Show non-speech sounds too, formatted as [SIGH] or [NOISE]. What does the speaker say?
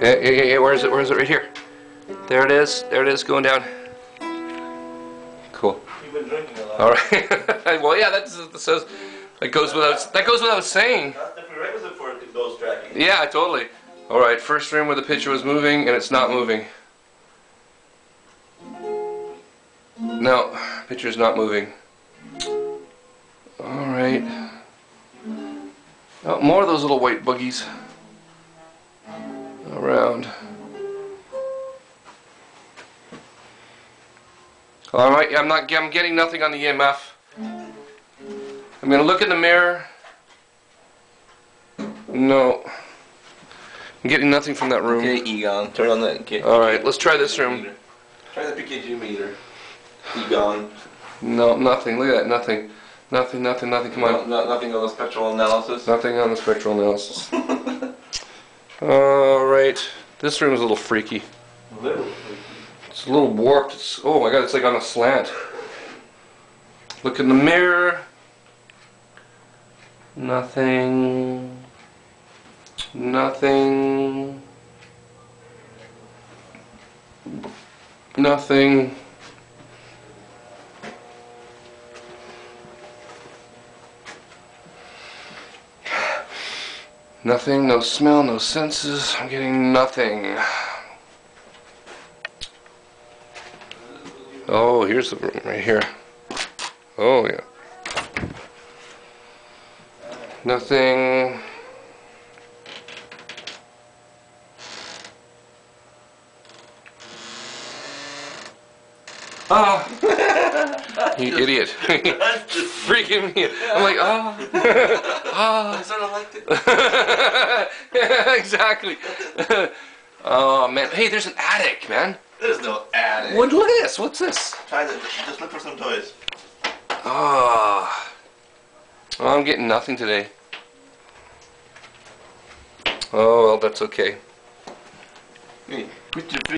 Yeah, yeah, yeah, yeah, where is it? Where is it? Right here. There it is. There it is, going down. Cool. You've been drinking a lot. All right. [LAUGHS] well, yeah, that says that goes without that goes without saying. That's the prerequisite for tracking. Yeah, totally. All right, first room where the picture was moving and it's not moving. No, picture's not moving. All right. Oh, more of those little white boogies All right, I'm not. I'm getting nothing on the EMF. I'm gonna look in the mirror. No. I'm getting nothing from that room. Okay, Egon, turn on that. Get, All right, let's try this room. meter. Try the PKE meter. Egon. No, nothing. Look at that. Nothing. Nothing, nothing, nothing. Come No, on. no, nothing on the spectral analysis. Nothing on the spectral analysis. [LAUGHS] All right. This room is a little freaky. Literally. It's a little warped. It's, oh my god, it's like on a slant. Look in the mirror. Nothing. Nothing. Nothing. [SIGHS] Nothing, no smell, no senses. I'm getting nothing. Oh, here's the room right here. Oh, yeah. Nothing. Ah! you [LAUGHS] idiot. [LAUGHS] Freaking me. I'm like, ah. [LAUGHS] ah. I sort of liked it. exactly. oh, man. Hey, there's an attic, man. There's no attic. What, look at this. What's this? Try to just look for some toys. Ah. Oh, I'm getting nothing today. Oh, well, that's okay. Hey, put your